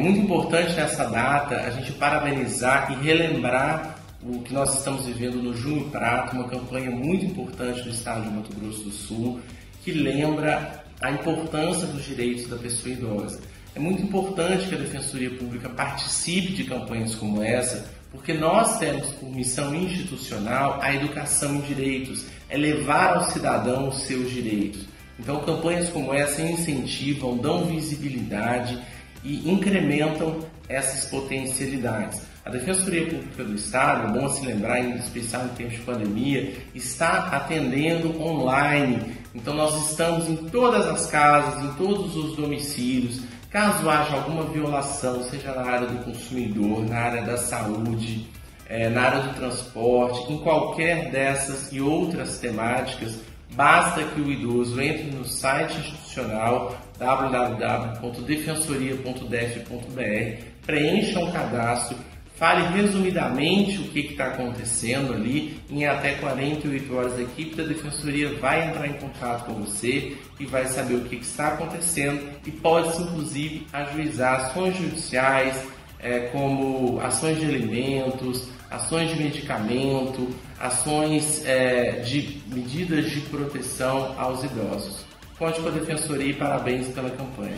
muito importante nessa data a gente parabenizar e relembrar o que nós estamos vivendo no Junho Prato, uma campanha muito importante do Estado de Mato Grosso do Sul, que lembra a importância dos direitos da pessoa idosa. É muito importante que a Defensoria Pública participe de campanhas como essa, porque nós temos por missão institucional a educação em direitos, é levar ao cidadão os seus direitos. Então, campanhas como essa incentivam, dão visibilidade e incrementam essas potencialidades. A Defensoria Pública do Estado, é bom se lembrar, em especial em tempos de pandemia, está atendendo online. Então, nós estamos em todas as casas, em todos os domicílios. Caso haja alguma violação, seja na área do consumidor, na área da saúde, é, na área do transporte, em qualquer dessas e outras temáticas, basta que o idoso entre no site institucional www.defensoria.def.br, preencha um cadastro, fale resumidamente o que está acontecendo ali. Em até 48 horas, a equipe da Defensoria vai entrar em contato com você e vai saber o que, está acontecendo e pode, inclusive, ajuizar ações judiciais, é, como ações de alimentos, ações de medicamento, ações é, de medidas de proteção aos idosos. Conte com a Defensoria e parabéns pela campanha.